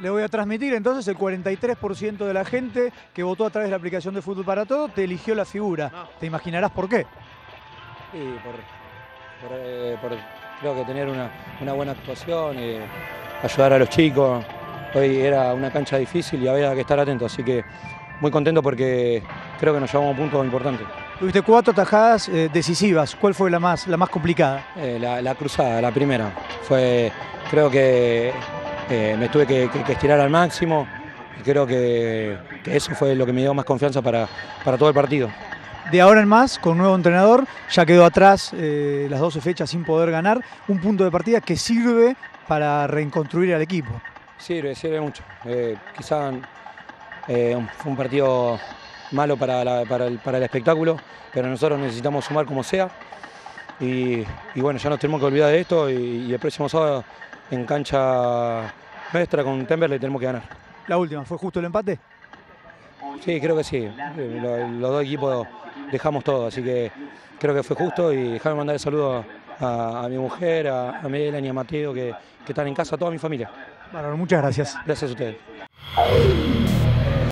Le voy a transmitir entonces el 43% de la gente que votó a través de la aplicación de Fútbol para Todo te eligió la figura. Te imaginarás por qué. Sí, por, por, eh, por creo que tener una, una buena actuación, eh, ayudar a los chicos. Hoy era una cancha difícil y había que estar atento, así que muy contento porque creo que nos llevamos a un punto importante. Tuviste cuatro tajadas eh, decisivas. ¿Cuál fue la más, la más complicada? Eh, la, la cruzada, la primera. Fue, creo que eh, me tuve que, que- que estirar al máximo y creo que, que eso fue lo que me dio más confianza para, para todo el partido. De ahora en más, con nuevo entrenador, ya quedó atrás las 12 fechas sin poder ganar. Un punto de partida que sirve para reconstruir al equipo. Sirve, sirve mucho. Quizá fue un partido malo para, la- para el, para el espectáculo, pero nosotros necesitamos sumar como sea. Y, y bueno, ya nos tenemos que olvidar de esto y, y el próximo sábado en cancha nuestra con Temperley tenemos que ganar. La última, ¿fue justo el empate? Sí, creo que sí. Eh, lo- Los dos equipos dejamos todo, así que creo que fue justo y déjame mandar el saludo a, a mi mujer, a, a Melanie, a Mateo, que, que están en casa, a toda mi familia. Bárbaro, muchas gracias. Gracias a ustedes.